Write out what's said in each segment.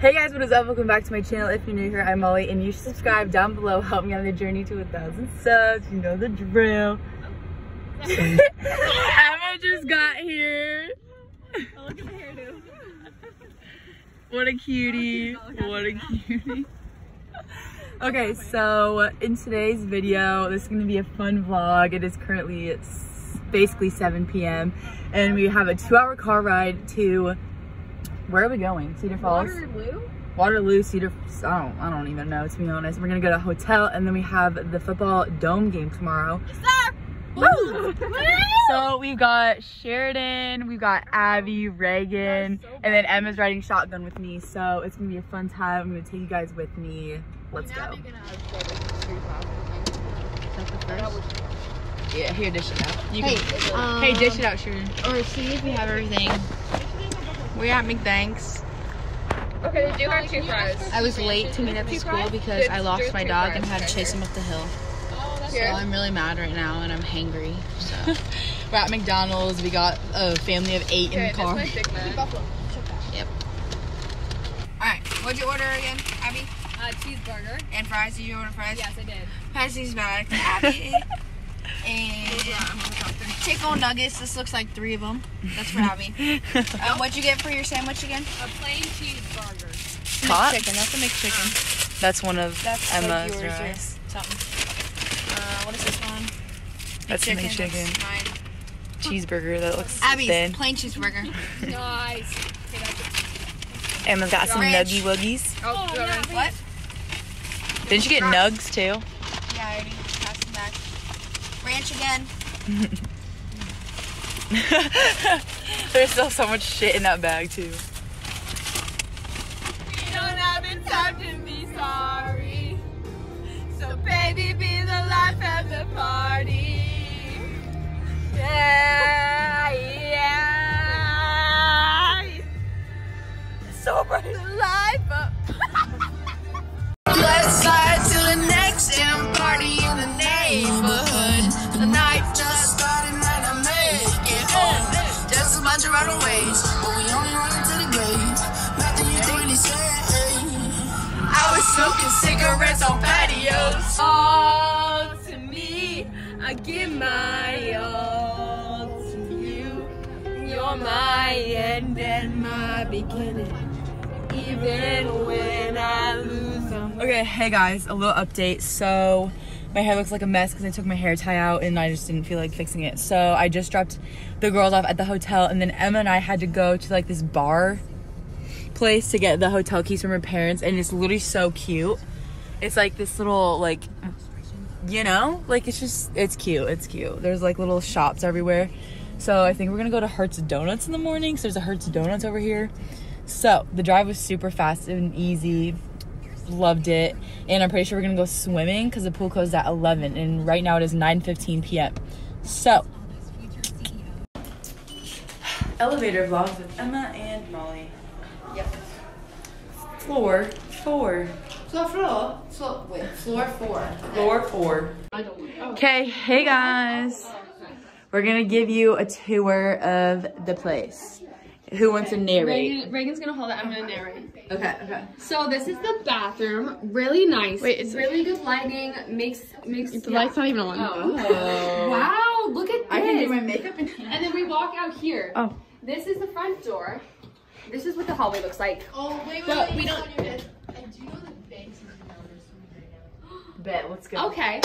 Hey guys, what is up? Welcome back to my channel. If you're new here, I'm Molly, and you should subscribe down below. Help me on the journey to a thousand subs. You know the drill. Emma just got here. What a cutie. What a cutie. Okay, so in today's video, this is going to be a fun vlog. It is currently it's basically 7 p.m. and we have a two-hour car ride to where are we going? Cedar Falls. Waterloo? Waterloo, Cedar. I don't. I don't even know to be honest. We're gonna go to a hotel and then we have the football dome game tomorrow. Woo! so we've got Sheridan, we've got Abby, Reagan, and then Emma's riding shotgun with me. So it's gonna be a fun time. I'm gonna take you guys with me. Let's go. Yeah, here, dish it out. You Hey, can, um, hey, dish it out, Sheridan. Or see if we have everything. We're at McThanks. Okay, they do have two fries. I was late to meet at the school because I lost my dog and had to chase him up the hill. So I'm really mad right now and I'm hangry. So We're at McDonald's. We got a family of eight in the car. my Big Mac. yep. Alright, what'd you order again, Abby? Uh, cheeseburger. And fries? Did you order fries? Yes, I did. Pass these back to Abby. and chicken nuggets. This looks like three of them. That's for Abby. um, what'd you get for your sandwich again? A plain cheeseburger. Tots? Chicken. That's a mixed chicken. That's one of That's Emma's like yours or something. Uh, what is this one? That's Big my chicken. That's mine. Cheeseburger that looks Abby's thin. plain cheeseburger. Nice. Okay. Emma's got some Ranch. nuggy wuggies. Oh, Oh, yeah, yeah. What? Didn't you get nugs too? Yeah, I already passed them back. Ranch again. There's still so much shit in that bag too. So baby, be the life of the party. Yeah, yeah. So bright. Cigarettes on patios. All to me, I give my all to you. You're my end and my beginning. Even when I lose, I'm Okay, hey guys, a little update. So my hair looks like a mess because I took my hair tie out and I just didn't feel like fixing it. So I just dropped the girls off at the hotel and then Emma and I had to go to like this bar place to get the hotel keys from her parents and it's literally so cute. It's like this little like you know, like it's just it's cute. It's cute. There's like little shops everywhere. So I think we're gonna go to Hurts Donuts in the morning. So there's a Hurts Donuts over here. So the drive was super fast and easy. Loved it. And I'm pretty sure we're gonna go swimming because the pool closed at 11 and right now it is 9:15 p.m. So elevator vlogs with Emma and Molly. Yep. Floor four. Floor floor. Floor, wait, floor four. Floor four. Okay, hey guys. We're gonna give you a tour of the place. Who wants to narrate? Reagan, Reagan's gonna hold it. I'm gonna narrate. Okay, okay. So this is the bathroom. Really nice. Wait, it's- really good lighting. Makes makes The light's not even on. Oh. oh. Wow! Look at this. I can do my makeup in. And then we walk out here. Oh. This is the front door. This is what the hallway looks like. Oh, wait, wait, But wait. we don't- on your head. I do know the banks is Bet, let's go. Okay.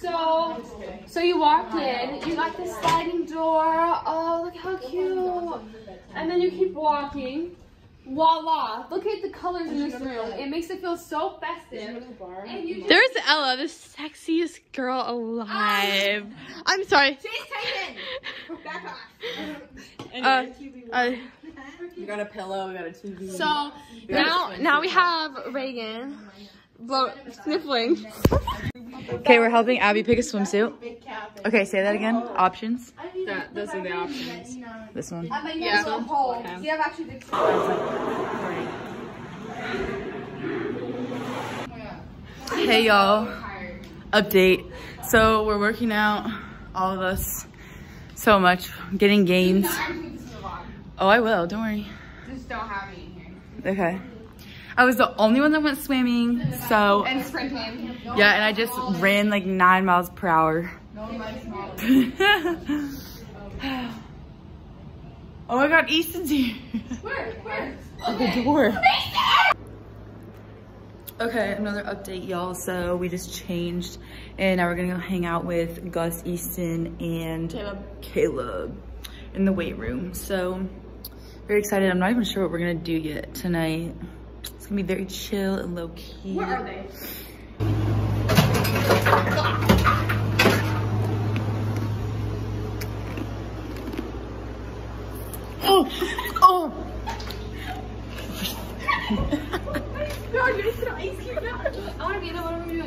So, so you walked in. You got this sliding door. Oh, look how cute. And then you keep walking. Voila! Look at the colors in this room. It makes it feel so festive. And you There's Ella, the sexiest girl alive. I'm sorry. She's taken. Back off. Uh, uh, We got a pillow, we got a TV. so now now we have Reagan blow, sniffling. Okay, we're helping Abby pick a swimsuit. Okay, say that again. Options. That, those are the options. This one. Yeah. You have actually big Hey y'all. Update. So we're working out, all of us, so much, getting gains. Oh, I will. Don't worry. Just don't have me in here. Okay. I was the only one that went swimming. So And sprinting. yeah, and I just ran like nine miles per hour. oh my god, Easton's here. Where? Where? At the door. Okay, another update, y'all. So we just changed, and now we're gonna go hang out with Gus, Easton, and Caleb. Caleb in the weight room. So very excited. I'm not even sure what we're gonna do yet tonight. It's gonna be very chill and low key. Where are they? Oh, oh. I want to be there. What are we doing?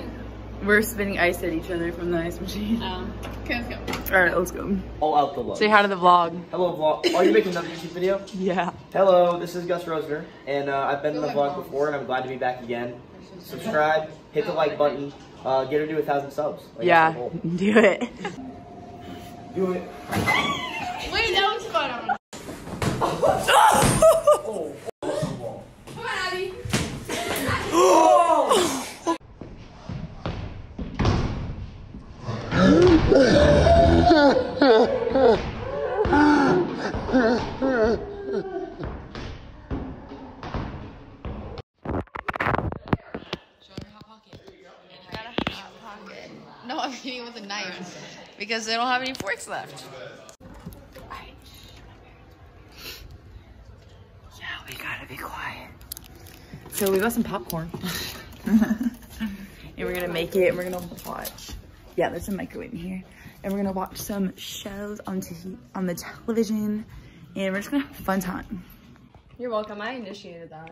We're spitting ice at each other from the ice machine. Um, okay, let's go. All right, let's go. All out the love. Say hi to the vlog. Hello vlog. Are you making another YouTube video? Yeah. Hello, this is Gus Rosner, and uh, I've been in the vlog before, and I'm glad to be back again. Subscribe, hit the like button, uh, get her to a thousand subs. Like, Yeah, that's the goal. do it. Do it. I'm eating with a knife because they don't have any forks left. Yeah, we gotta be quiet. So we got some popcorn. and we're gonna make it and we're gonna watch. Yeah, there's a microwave in here. And we're gonna watch some shows on, t- on the television. And we're just gonna have a fun time. You're welcome. I initiated that.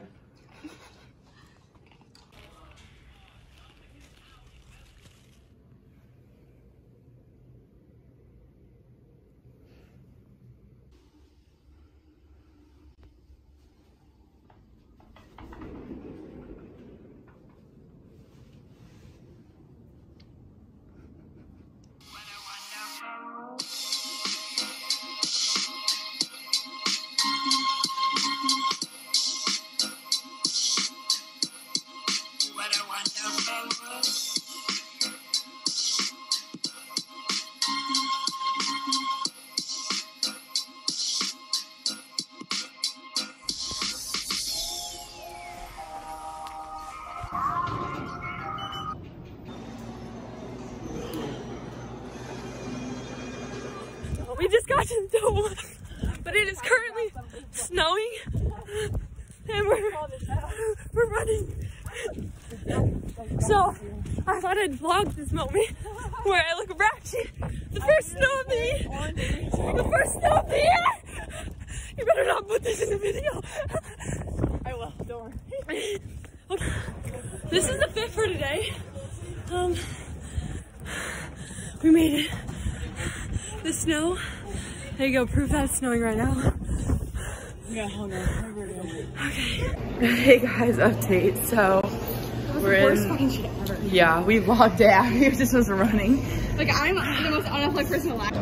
Just got to the dome, but it is currently snowing, and we're we're running. So I thought I'd vlog this moment where I look ratchet. The first snow of the year. The first snow of the year. You better not put this in the video. I will. Don't worry. Okay. This is the fit for today. Um, we made it the snow. There you go, proof that it's snowing right now. Yeah, hold on. Okay. Hey guys, update. So we're in. Yeah, we vlogged it after we just was running. Like, I'm the most unathletic person alive.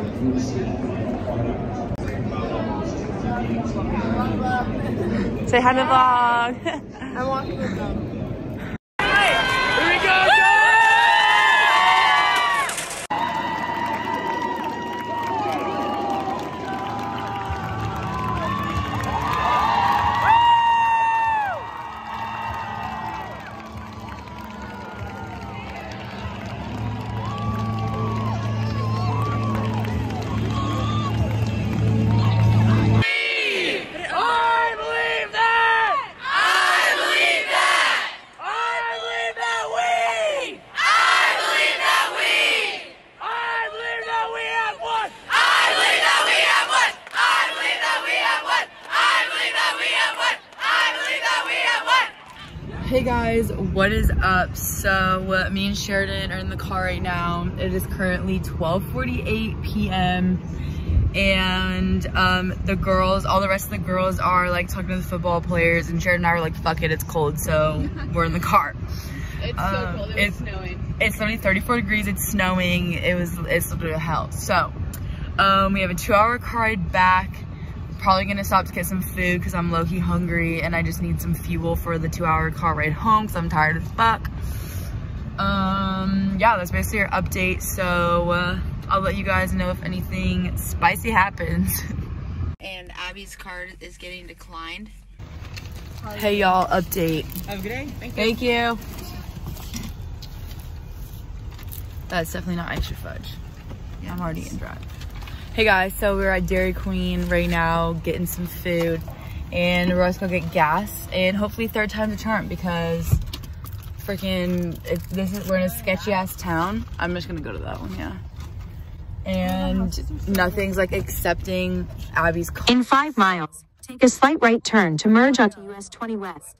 Say hi to vlog. I'm walking with them. Hey guys, what is up? So uh, me and Sheridan are in the car right now. It is currently 12:48 p.m. and um, the girls, all the rest of the girls are like talking to the football players, and Sheridan and I are like, "Fuck it, it's cold," so we're in the car. It's Um, so cold. It it's- snowing. It's only 34 degrees. It's snowing. It was it's literally hell. So um, we have a two-hour car ride back probably gonna stop to get some food because I'm low-key hungry and I just need some fuel for the two hour car ride home because I'm tired as fuck. Um, yeah, that's basically our update. So uh, I'll let you guys know if anything spicy happens. And Abby's card is getting declined. hey y'all, update. Have a good day. Thank Thank you. That's definitely not extra fudge. Yeah, I'm already in dry. Hey guys, so we're at Dairy Queen right now getting some food and we're also gonna get gas and hopefully third time's a charm because freaking if this is we're in a sketchy ass town. I'm just gonna go to that one, yeah. And nothing's like accepting Abby's call. In five miles, take a slight right turn to merge onto US 20 West.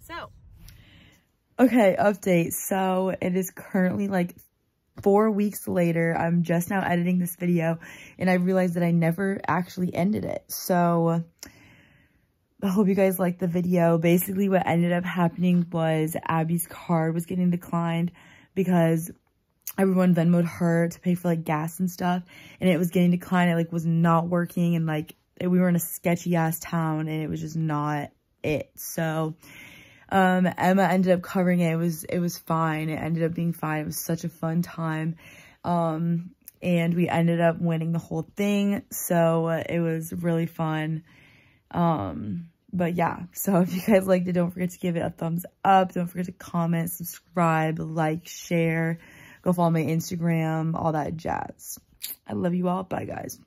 So, okay, update. So it is currently like four weeks later. I'm just now editing this video and I realized that I never actually ended it. So I hope you guys liked the video. Basically what ended up happening was Abby's card was getting declined because everyone Venmoed her to pay for like gas and stuff and it was getting declined. It like was not working and like we were in a sketchy ass town and it was just not it. So um, Emma ended up covering it. It was, it was fine. It ended up being fine. It was such a fun time. Um, and we ended up winning the whole thing. So uh, it was really fun. Um, but yeah, so if you guys liked it, don't forget to give it a thumbs up. Don't forget to comment, subscribe, like, share. Go follow my Instagram, all that jazz. I love you all. Bye, guys.